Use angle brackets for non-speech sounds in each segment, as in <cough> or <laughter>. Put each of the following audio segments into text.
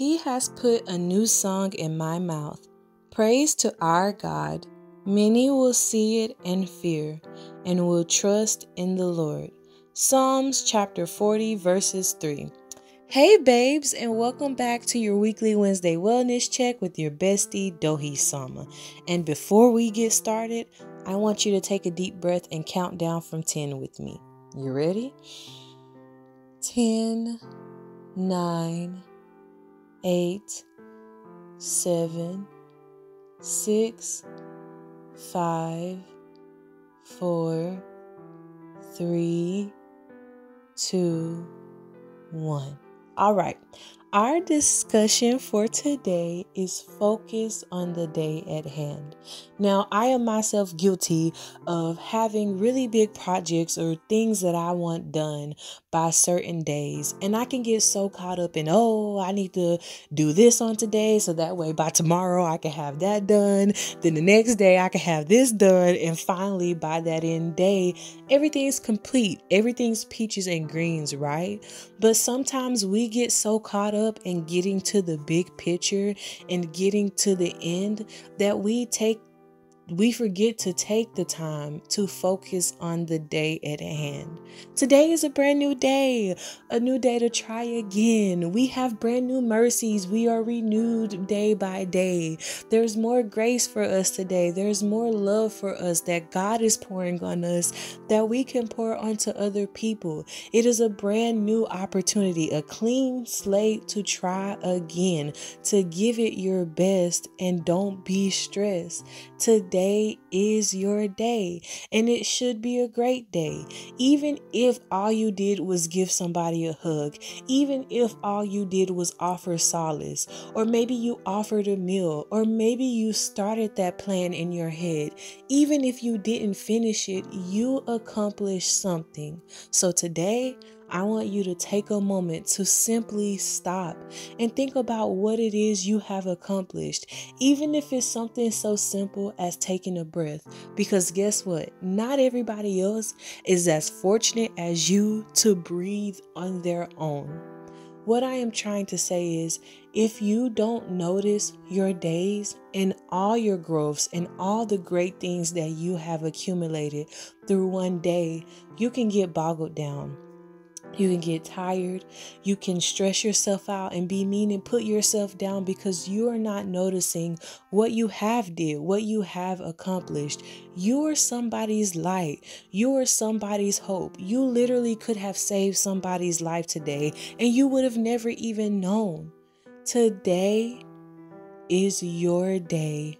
He has put a new song in my mouth. Praise to our God. Many will see it and fear, and will trust in the Lord. Psalms chapter 40, verses 3. Hey, babes, and welcome back to your weekly Wednesday wellness check with your bestie, Dohi Sama. And before we get started, I want you to take a deep breath and count down from 10 with me. You ready? 10, 9, 8, 7, 6, 5, 4, 3, 2, 1. All right. Our discussion for today is focused on the day at hand. Now, I am myself guilty of having really big projects or things that I want done by certain days, and I can get so caught up in, oh, I need to do this on today, so that way by tomorrow I can have that done. Then the next day I can have this done, and finally by that end day, everything's complete, everything's peaches and greens, right? But sometimes we get so caught up in getting to the big picture and getting to the end that we take we forget to take the time to focus on the day at hand. Today is a brand new day, a new day to try again. We have brand new mercies. We are renewed day by day. There's more grace for us today. There's more love for us that God is pouring on us that we can pour onto other people. It is a brand new opportunity, a clean slate to try again, to give it your best and don't be stressed. Today, Today is your day, and it should be a great day. Even if all you did was give somebody a hug, even if all you did was offer solace, or maybe you offered a meal, or maybe you started that plan in your head, even if you didn't finish it, you accomplished something. So today, I want you to take a moment to simply stop and think about what it is you have accomplished, even if it's something so simple as taking a breath. Because guess what? Not everybody else is as fortunate as you to breathe on their own. What I am trying to say is if you don't notice your days and all your growths and all the great things that you have accumulated through one day, you can get boggled down you can get tired. You can stress yourself out and be mean and put yourself down because you are not noticing what you have did, what you have accomplished. You are somebody's light. You are somebody's hope. You literally could have saved somebody's life today and you would have never even known. Today is your day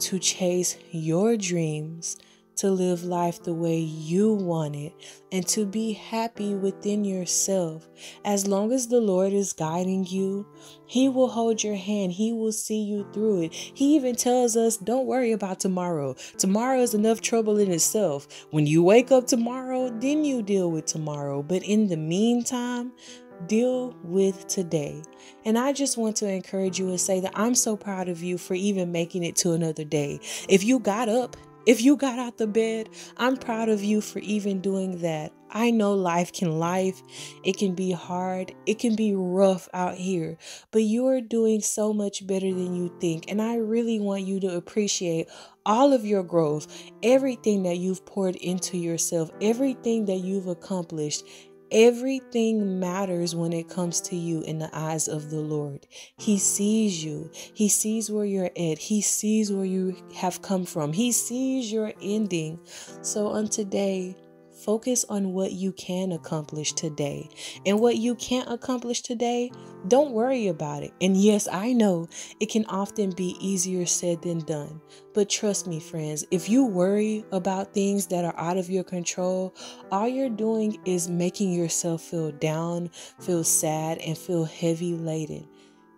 to chase your dreams to live life the way you want it and to be happy within yourself. As long as the Lord is guiding you, He will hold your hand, He will see you through it. He even tells us, Don't worry about tomorrow. Tomorrow is enough trouble in itself. When you wake up tomorrow, then you deal with tomorrow. But in the meantime, deal with today. And I just want to encourage you and say that I'm so proud of you for even making it to another day. If you got up if you got out the bed, I'm proud of you for even doing that. I know life can life. It can be hard. It can be rough out here, but you are doing so much better than you think. And I really want you to appreciate all of your growth, everything that you've poured into yourself, everything that you've accomplished. Everything matters when it comes to you in the eyes of the Lord. He sees you. He sees where you're at. He sees where you have come from. He sees your ending. So on today, Focus on what you can accomplish today. And what you can't accomplish today, don't worry about it. And yes, I know it can often be easier said than done. But trust me, friends, if you worry about things that are out of your control, all you're doing is making yourself feel down, feel sad, and feel heavy laden.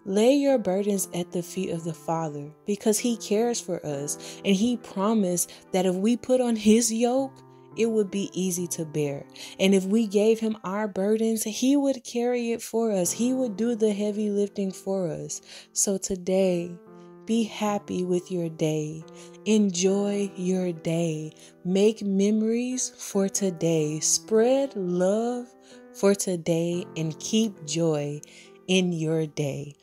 Lay your burdens at the feet of the Father because He cares for us and He promised that if we put on His yoke, it would be easy to bear. And if we gave him our burdens, he would carry it for us. He would do the heavy lifting for us. So today, be happy with your day. Enjoy your day. Make memories for today. Spread love for today and keep joy in your day.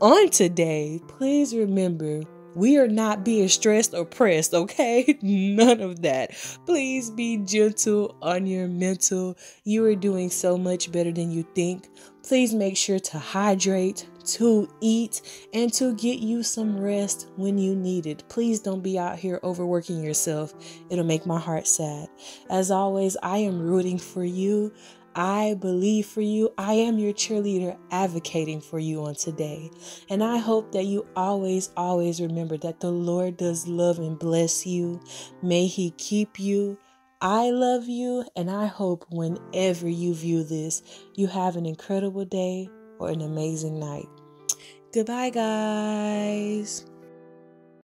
On today, please remember we are not being stressed or pressed, okay? <laughs> None of that. Please be gentle on your mental. You are doing so much better than you think. Please make sure to hydrate, to eat, and to get you some rest when you need it. Please don't be out here overworking yourself. It'll make my heart sad. As always, I am rooting for you. I believe for you. I am your cheerleader advocating for you on today. And I hope that you always, always remember that the Lord does love and bless you. May He keep you. I love you, and I hope whenever you view this, you have an incredible day or an amazing night. Goodbye, guys.